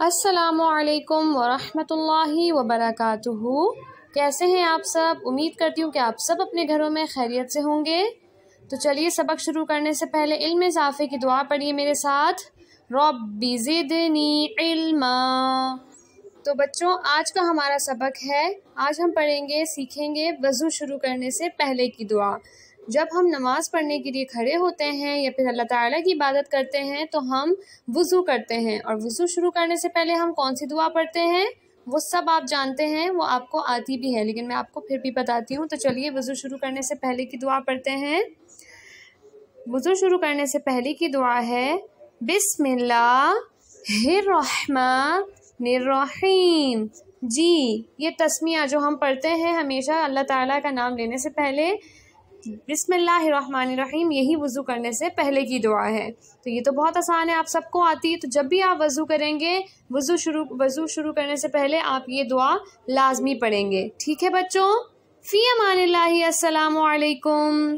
السلام علیکم ورحمۃ اللہ وبرکاتہ کیسے ہیں آپ سب؟ امید کرتی ہوں کہ آپ سب اپنے گھروں میں خیریت سے ہوں گے۔ تو چلیے، سبق شروع کرنے سے پہلے علم اضافے کی دعا پڑھیے میرے ساتھ۔ رب زدنی علما۔ تو بچوں، آج کا ہمارا سبق ہے۔ آج ہم پڑھیں گے، سیکھیں گے وضو شروع کرنے سے پہلے کی دعا۔ جب ہم نماز پڑھنے کے لیے کھڑے ہوتے ہیں یا پھر اللہ تعالیٰ کی عبادت کرتے ہیں تو ہم وضو کرتے ہیں۔ اور وضو شروع کرنے سے پہلے ہم کون سی دعا پڑھتے ہیں؟ وہ سب آپ جانتے ہیں، وہ آپ کو آتی بھی ہے۔ لیکن میں آپ کو پھر بھی بتاتی ہوں، تو چلیے وضو شروع کرنے سے پہلے کی دعا پڑھتے ہیں۔ وضو شروع کرنے سے پہلے کی دعا ہے، بسم اللہ الرحمن الرحیم جی یہ تسمیہ جو ہم پڑھتے ہیں ہمیشہ اللہ تعالیٰ کا نام لینے سے پہلے، بسم اللہ الرحمن الرحیم، یہی وضو کرنے سے پہلے کی دعا ہے۔ تو یہ تو بہت آسان ہے، آپ سب کو آتی ہے۔ تو جب بھی آپ وضو کریں گے، وضو شروع وضو شروع کرنے سے پہلے آپ یہ دعا لازمی پڑھیں گے۔ ٹھیک ہے بچوں؟ فی امان اللہ السلام علیکم۔